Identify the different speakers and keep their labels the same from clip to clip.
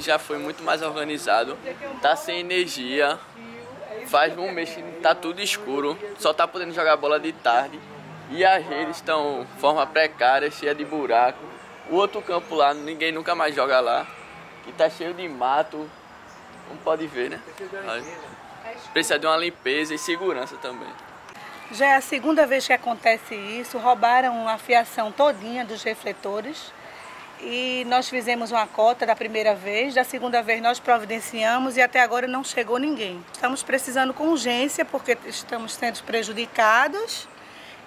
Speaker 1: já foi muito mais organizado. Tá sem energia. Faz um mês que tá tudo escuro. Só tá podendo jogar bola de tarde. E as redes estão forma precária, cheia de buraco. O outro campo lá, ninguém nunca mais joga lá. Que tá cheio de mato. Como pode ver, né? Precisa de uma limpeza e segurança também.
Speaker 2: Já é a segunda vez que acontece isso. Roubaram a fiação todinha dos refletores. E nós fizemos uma cota da primeira vez, da segunda vez nós providenciamos e até agora não chegou ninguém. Estamos precisando com urgência porque estamos sendo prejudicados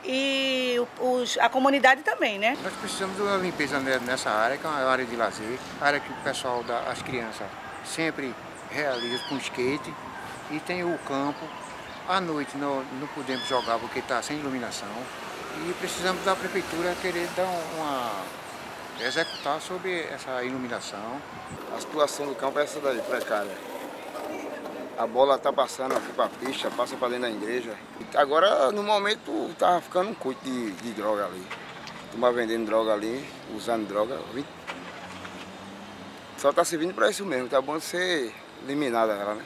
Speaker 2: e os, a comunidade também, né?
Speaker 3: Nós precisamos de uma limpeza nessa área, que é uma área de lazer, área que o pessoal, das as crianças, sempre realiza com skate e tem o campo. À noite não, não podemos jogar porque está sem iluminação e precisamos da prefeitura querer dar uma executar sobre essa iluminação.
Speaker 4: A situação do campo é essa daí, precária. A bola está passando aqui para a pista, passa para dentro da igreja. Agora, no momento, tá ficando um coito de, de droga ali. Turma vendendo droga ali, usando droga. Só está servindo para isso mesmo, tá bom ser eliminada ela, né?